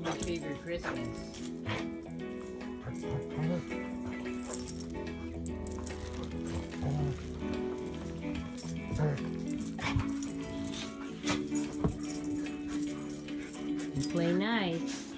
my favorite Christmas. Play nice.